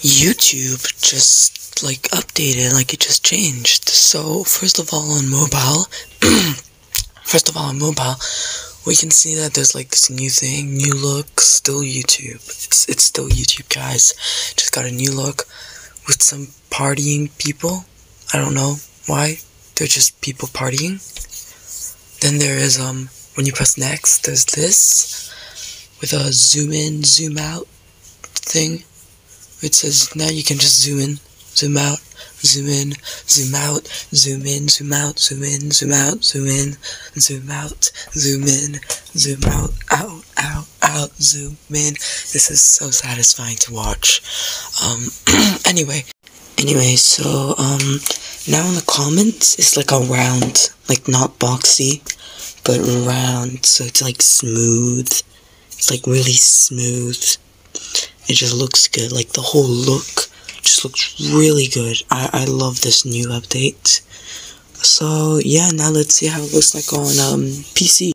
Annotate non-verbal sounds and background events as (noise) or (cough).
YouTube just like updated, like it just changed. So first of all on mobile, (clears throat) first of all on mobile, we can see that there's like this new thing, new look, still YouTube. It's it's still YouTube, guys. Just got a new look with some partying people. I don't know why. They're just people partying. Then there is um when you press next, there's this with a zoom in, zoom out thing. It says now you can just zoom in, zoom out, zoom in, zoom out, zoom in, zoom out, zoom in, zoom out, zoom in, zoom out, zoom in, zoom out, out, out, out, zoom in. This is so satisfying to watch. Um, (clears throat) anyway, anyway, so, um, now in the comments, it's like a round, like not boxy, but round, so it's like smooth. It's like really smooth. It just looks good. Like the whole look just looks really good. I, I love this new update. So yeah, now let's see how it looks like on um, PC.